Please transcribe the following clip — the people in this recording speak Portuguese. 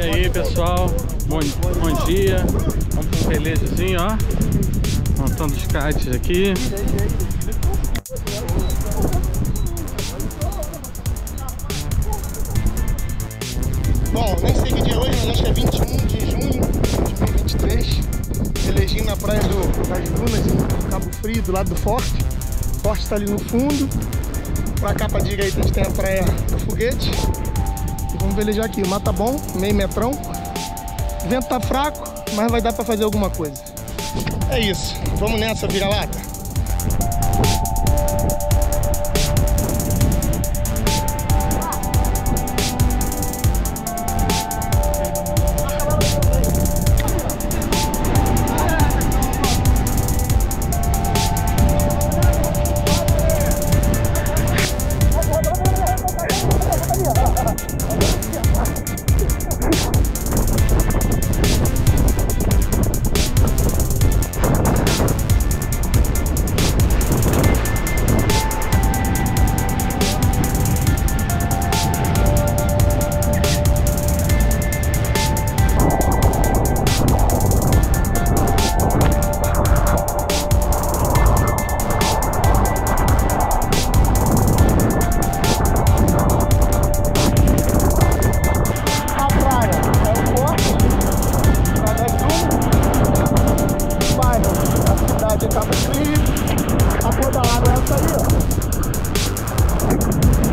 E aí pessoal, bom, bom dia. Vamos um velejozinho, ó. Montando os kites aqui. Bom, nem sei que dia hoje, mas acho que é 21 de junho de 2023. Velejinho na praia do, das Dunas, em Cabo Frio, do lado do Forte. O Forte está ali no fundo. Pra cá pra direita a gente tem a praia do Foguete. Vamos velejar aqui. O mar tá bom, meio metrão. O vento tá fraco, mas vai dar pra fazer alguma coisa. É isso. Vamos nessa, vira-lata. de cabo frio. A porra da água é essa aí, ó.